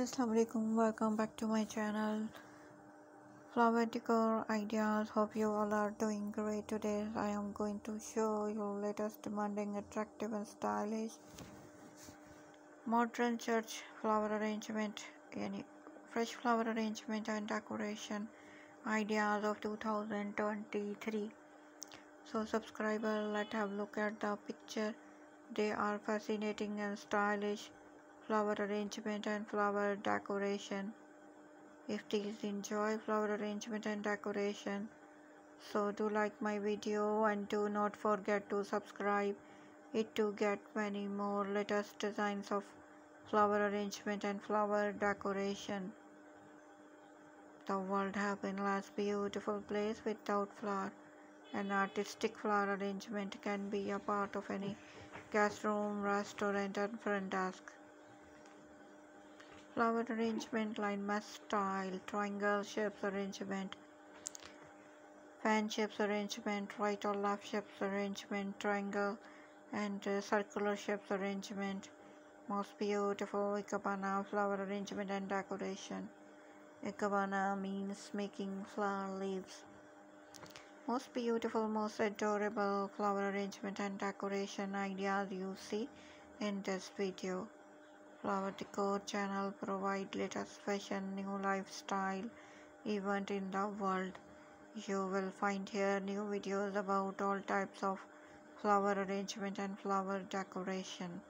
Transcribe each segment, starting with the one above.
Assalamualaikum welcome back to my channel. Flower decor ideas. Hope you all are doing great. Today I am going to show you latest demanding attractive and stylish modern church flower arrangement. Any fresh flower arrangement and decoration ideas of 2023 so subscriber let's have a look at the picture. They are fascinating and stylish flower arrangement and flower decoration. If please enjoy flower arrangement and decoration. So do like my video and do not forget to subscribe. It to get many more latest designs of flower arrangement and flower decoration. The world have been less beautiful place without flower. An artistic flower arrangement can be a part of any guest room restaurant and front desk flower arrangement line mass style triangle shapes arrangement fan shapes arrangement right or left shapes arrangement triangle and uh, circular shapes arrangement most beautiful ikebana flower arrangement and decoration. Ikebana means making flower leaves. Most beautiful most adorable flower arrangement and decoration ideas you see in this video Flower Decor channel provide latest fashion, new lifestyle event in the world. You will find here new videos about all types of flower arrangement and flower decoration.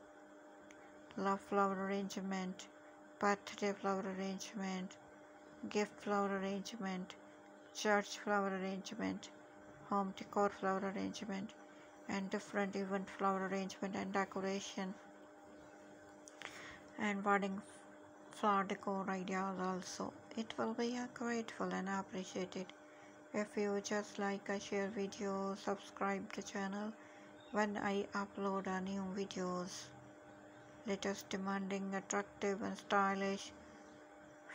Love flower arrangement, birthday flower arrangement, gift flower arrangement, church flower arrangement, home decor flower arrangement, and different event flower arrangement and decoration and wedding flower decor ideas also. It will be grateful and appreciated. If you just like a share video subscribe the channel. When i upload a new videos latest demanding attractive and stylish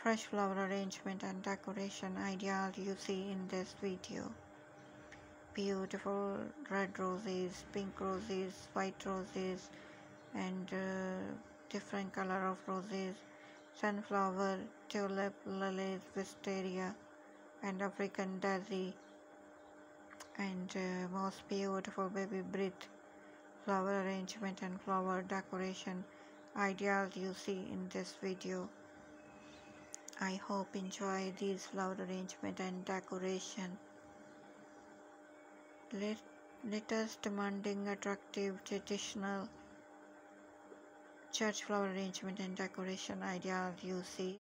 fresh flower arrangement and decoration ideas you see in this video. Beautiful red roses pink roses white roses and uh, different color of roses, sunflower, tulip, lilies, wisteria, and African daisy, and uh, most beautiful baby breath, flower arrangement and flower decoration ideas you see in this video. I hope enjoy these flower arrangement and decoration. Let, let us demanding attractive traditional church flower arrangement and decoration ideas you see